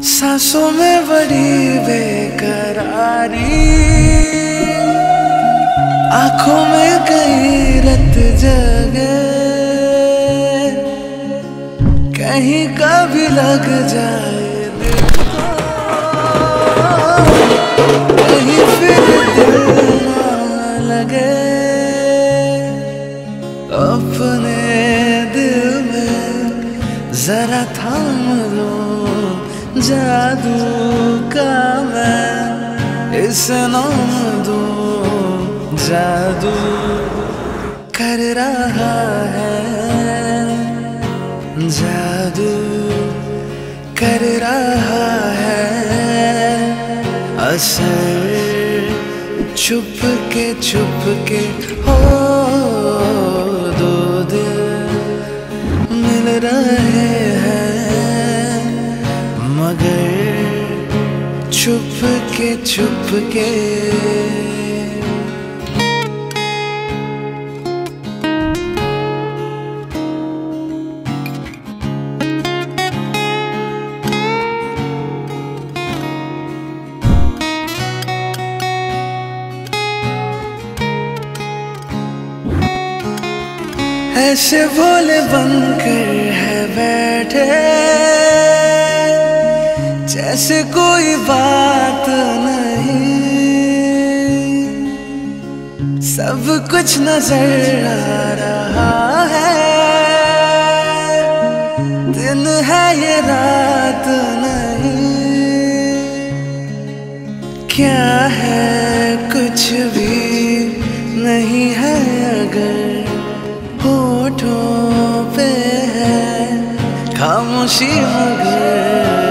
सांसों में बड़ी बेकरारी। आँखों में कई रत जगे। कहीं का भी लग जाए लगे। अपने दिल में जरा थाम लो। जादू का मैं इस नाम दो जादू कर रहा है। जादू कर रहा है। असर छुप के छुप के हो छुप के छुप के ऐसे भोले बनकर है बैठे। जैसे कोई बात नहीं। सब कुछ नज़र आ रहा है। दिन है ये रात नहीं। क्या है कुछ भी नहीं है अगर होठों पे है। खामोशी मगर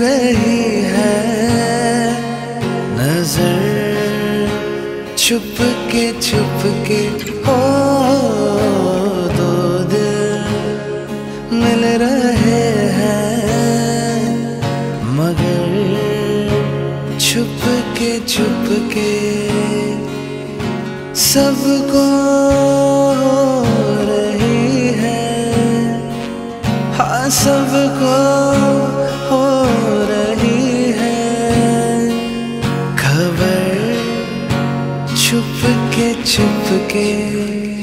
रही है। नज़र छुप के छुप के हो दो दिल मिल रहे हैं। मगर छुप के छुप के सबको छुप के छुप के